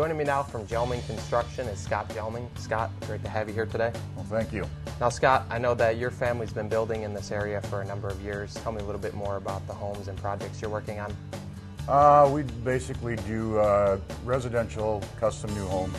Joining me now from Hjellming Construction is Scott Hjellming. Scott, great to have you here today. Well, thank you. Now, Scott, I know that your family's been building in this area for a number of years. Tell me a little bit more about the homes and projects you're working on. Uh, we basically do uh, residential custom new homes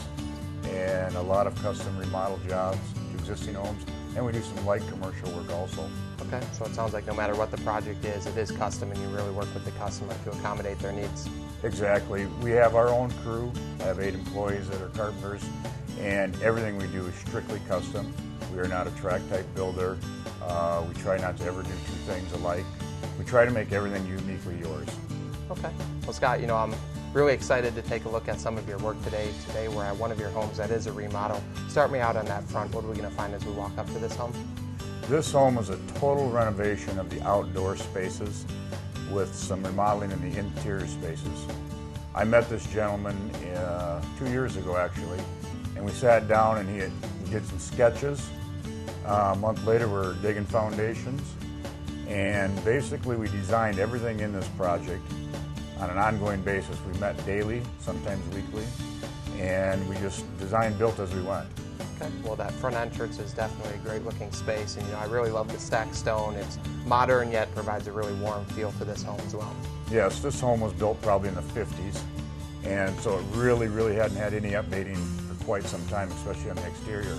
and a lot of custom remodel jobs to existing homes, and we do some light commercial work also. Okay, so it sounds like no matter what the project is, it is custom and you really work with the customer to accommodate their needs. Exactly. We have our own crew. I have eight employees that are carpenters, and everything we do is strictly custom. We are not a track type builder. Uh, we try not to ever do two things alike. We try to make everything uniquely yours. Okay. Well, Scott, you know, I'm really excited to take a look at some of your work today. Today we're at one of your homes that is a remodel. Start me out on that front. What are we going to find as we walk up to this home? This home is a total renovation of the outdoor spaces with some remodeling in the interior spaces. I met this gentleman uh, two years ago actually, and we sat down and he, had, he did some sketches. Uh, a month later we're digging foundations and basically we designed everything in this project on an ongoing basis. We met daily, sometimes weekly, and we just designed built as we went. Okay. Well, that front entrance is definitely a great looking space, and you know I really love the stacked stone. It's modern yet provides a really warm feel to this home as well. Yes, this home was built probably in the 50s, and so it really, really hadn't had any updating for quite some time, especially on the exterior.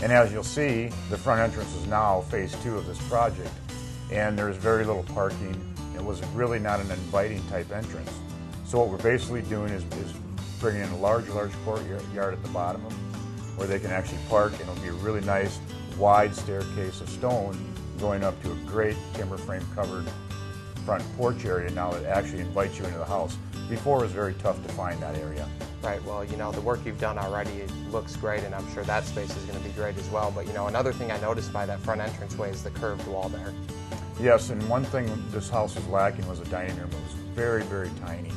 And as you'll see, the front entrance is now phase two of this project, and there's very little parking. It was really not an inviting type entrance. So what we're basically doing is, is bringing in a large, large courtyard at the bottom of where they can actually park and it'll be a really nice wide staircase of stone going up to a great timber frame covered front porch area now that actually invites you into the house. Before it was very tough to find that area. Right, well, you know, the work you've done already looks great and I'm sure that space is going to be great as well. But, you know, another thing I noticed by that front entranceway is the curved wall there. Yes, and one thing this house was lacking was a dining room. It was very, very tiny.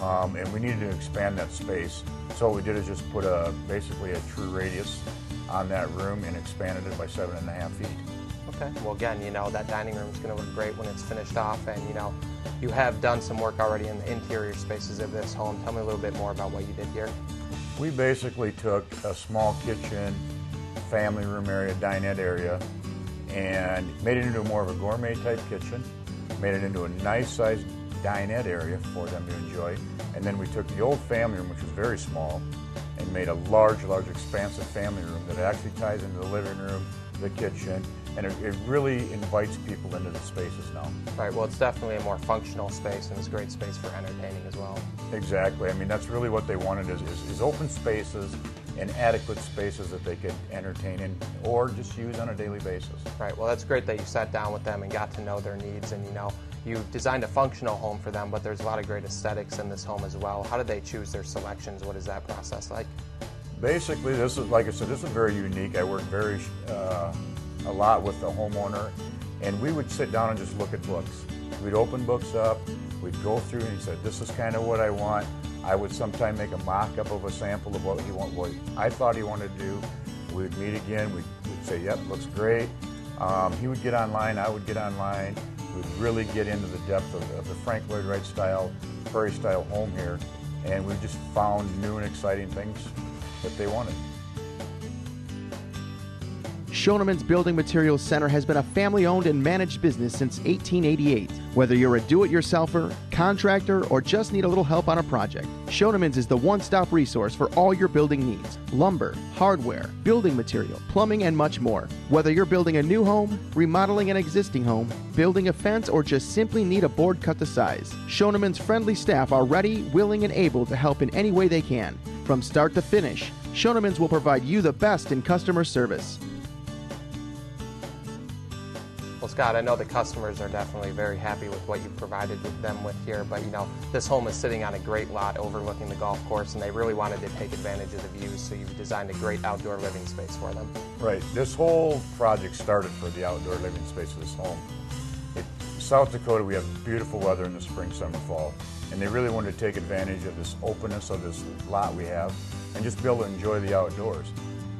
Um, and we needed to expand that space. So what we did is just put a basically a true radius on that room and expanded it by seven and a half feet. Okay. Well, again, you know, that dining room is going to look great when it's finished off, and you know, you have done some work already in the interior spaces of this home. Tell me a little bit more about what you did here. We basically took a small kitchen, family room area, dinette area, and made it into more of a gourmet type kitchen, made it into a nice sized dinette area for them to enjoy. And then we took the old family room, which was very small, and made a large, large, expansive family room that actually ties into the living room, the kitchen, and it, it, really invites people into the spaces now. Right, well, it's definitely a more functional space, and it's a great space for entertaining as well. Exactly. I mean, that's really what they wanted is, is, is open spaces and adequate spaces that they could entertain in or just use on a daily basis. Right, well, that's great that you sat down with them and got to know their needs, and you know, you designed a functional home for them, but there's a lot of great aesthetics in this home as well. How did they choose their selections? What is that process like? Basically, this is, like I said, this is very unique. I work very, uh, a lot with the homeowner, and we would sit down and just look at books. We'd open books up, we'd go through, and he said, this is kind of what I want. I would sometimes make a mock-up of a sample of what he want, what I thought he wanted to do. We'd meet again, we'd, we'd say, yep, looks great. Um, he would get online, I would get online we would really get into the depth of, of the Frank Lloyd Wright style, prairie style home here, and we just found new and exciting things that they wanted. Schoeneman's Building Materials Center has been a family owned and managed business since 1888. Whether you're a do it yourselfer, contractor, or just need a little help on a project, Schoeneman's is the one stop resource for all your building needs lumber, hardware, building material, plumbing, and much more. Whether you're building a new home, remodeling an existing home, building a fence, or just simply need a board cut to size, Schoeneman's friendly staff are ready, willing, and able to help in any way they can. From start to finish, Schoeneman's will provide you the best in customer service. Scott, I know the customers are definitely very happy with what you provided them with here, but you know, this home is sitting on a great lot overlooking the golf course, and they really wanted to take advantage of the views, so you've designed a great outdoor living space for them. Right. This whole project started for the outdoor living space of this home. It, South Dakota, we have beautiful weather in the spring, summer, fall, and they really wanted to take advantage of this openness of this lot we have and just be able to enjoy the outdoors.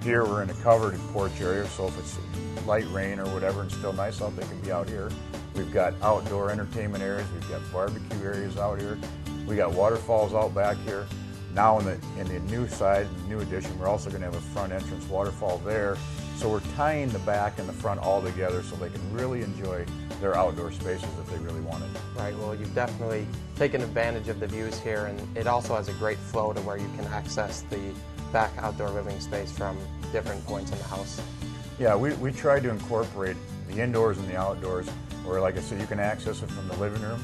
Here we're in a covered porch area, so if it's light rain or whatever and still nice out, they can be out here. We've got outdoor entertainment areas, we've got barbecue areas out here, we got waterfalls out back here. Now in the, in the new side, new addition, we're also going to have a front entrance waterfall there. So we're tying the back and the front all together so they can really enjoy their outdoor spaces if they really wanted. Right, well you've definitely taken advantage of the views here and it also has a great flow to where you can access the back outdoor living space from different points in the house. Yeah, we, we tried to incorporate the indoors and the outdoors where like I said you can access it from the living room,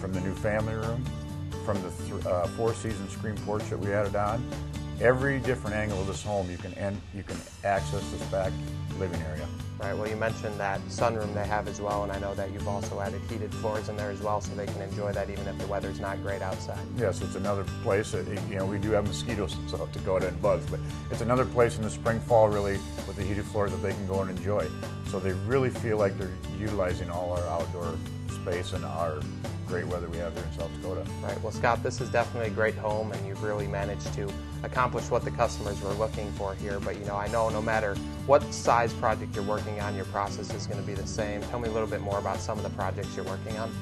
from the new family room, from the th uh, four season screen porch that we added on. Every different angle of this home you can end, you can access this back living area. Right, well you mentioned that sunroom they have as well and I know that you've also added heated floors in there as well so they can enjoy that even if the weather's not great outside. Yes, it's another place that, you know, we do have mosquitoes in South Dakota and bugs, but it's another place in the spring, fall really with the heated floors that they can go and enjoy. So they really feel like they're utilizing all our outdoor space and our great weather we have here in South Dakota. Right. Well, Scott, this is definitely a great home, and you've really managed to accomplish what the customers were looking for here. But you know, I know no matter what size project you're working on, your process is going to be the same. Tell me a little bit more about some of the projects you're working on.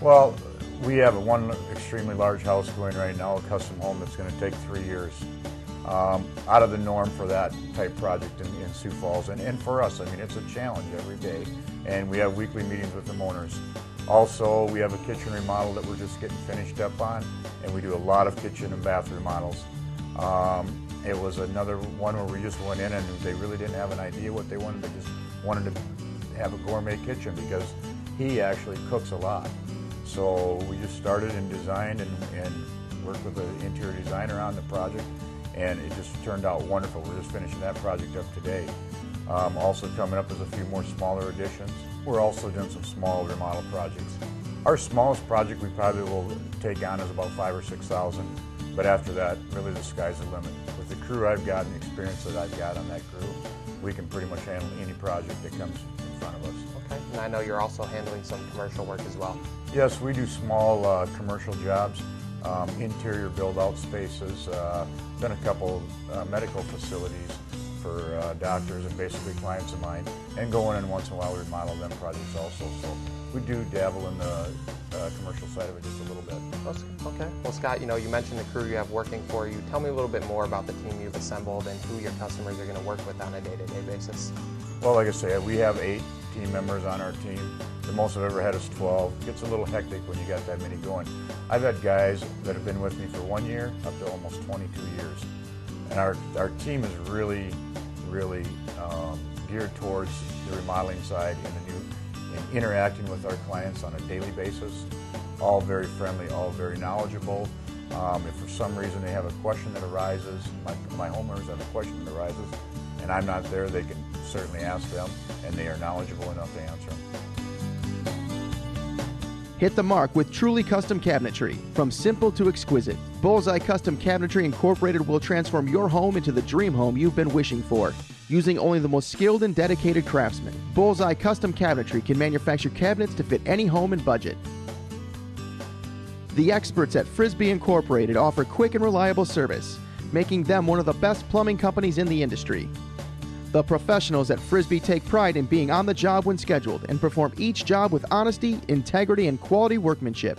Well, we have one extremely large house going right now, a custom home that's going to take three years. Um, out of the norm for that type project in, in Sioux Falls, and, and for us, I mean, it's a challenge every day, and we have weekly meetings with the owners. Also, we have a kitchen remodel that we're just getting finished up on, and we do a lot of kitchen and bath remodels. Um, it was another one where we just went in and they really didn't have an idea what they wanted. They just wanted to have a gourmet kitchen because he actually cooks a lot. So we just started and designed and, and worked with an interior designer on the project, and it just turned out wonderful. We're just finishing that project up today. Um, also coming up is a few more smaller additions. We're also doing some small remodel projects. Our smallest project we probably will take on is about five or six thousand, but after that, really the sky's the limit. With the crew I've got and the experience that I've got on that crew, we can pretty much handle any project that comes in front of us. Okay. And I know you're also handling some commercial work as well. Yes, we do small uh, commercial jobs, um, interior build-out spaces, uh, done a couple uh, medical facilities, for uh, doctors and basically clients of mine, and go in and once in a while we remodel them projects also. So we do dabble in the uh, commercial side of it just a little bit. Okay. Well, Scott, you know, you mentioned the crew you have working for you. Tell me a little bit more about the team you've assembled and who your customers are going to work with on a day-to-day basis. Well, like I say, we have eight team members on our team. The most I've ever had is 12. It gets a little hectic when you got that many going. I've had guys that have been with me for one year up to almost 22 years. And our, our team is really, really um, geared towards the remodeling side and the new and interacting with our clients on a daily basis. All very friendly, all very knowledgeable. Um, if for some reason they have a question that arises, my, my homeowners have a question that arises, and I'm not there, they can certainly ask them, and they are knowledgeable enough to answer them. Hit the mark with truly custom cabinetry. From simple to exquisite, Bullseye Custom Cabinetry Incorporated will transform your home into the dream home you've been wishing for. Using only the most skilled and dedicated craftsmen, Bullseye Custom Cabinetry can manufacture cabinets to fit any home and budget. The experts at Frisbee Incorporated offer quick and reliable service, making them one of the best plumbing companies in the industry. The professionals at Frisbee take pride in being on the job when scheduled and perform each job with honesty, integrity, and quality workmanship.